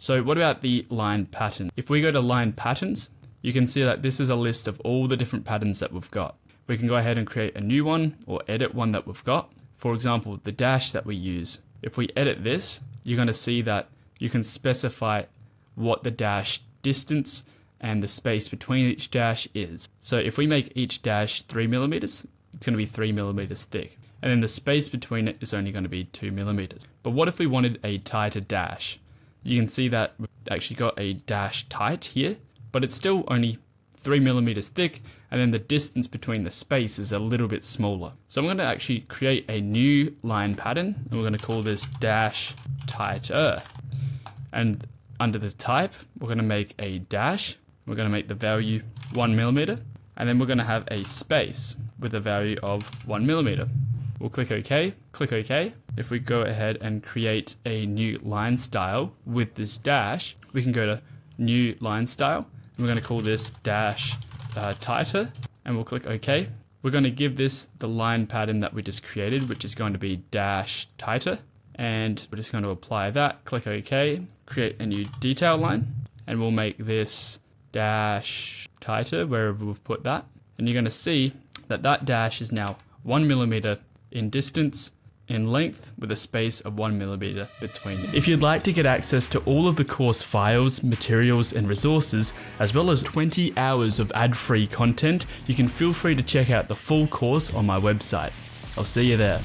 So what about the line pattern? If we go to line patterns, you can see that this is a list of all the different patterns that we've got. We can go ahead and create a new one or edit one that we've got. For example, the dash that we use. If we edit this, you're going to see that you can specify what the dash distance and the space between each dash is. So if we make each dash three millimeters, it's going to be three millimeters thick. And then the space between it is only going to be two millimeters. But what if we wanted a tighter dash? You can see that we've actually got a dash tight here, but it's still only three millimeters thick. And then the distance between the space is a little bit smaller. So I'm going to actually create a new line pattern and we're going to call this dash tighter. And under the type, we're going to make a dash we're going to make the value one millimeter, and then we're going to have a space with a value of one millimeter. We'll click OK, click OK. If we go ahead and create a new line style with this dash, we can go to new line style. we're going to call this dash uh, tighter, and we'll click OK. We're going to give this the line pattern that we just created, which is going to be dash tighter. And we're just going to apply that, click OK, create a new detail line, and we'll make this dash tighter wherever we've put that. And you're going to see that that dash is now one millimeter in distance in length with a space of 1 millimeter between. Them. If you'd like to get access to all of the course files, materials and resources, as well as 20 hours of ad-free content, you can feel free to check out the full course on my website. I'll see you there.